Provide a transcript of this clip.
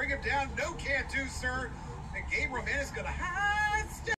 bring him down. No can't do, sir. And Gabriel Man is going to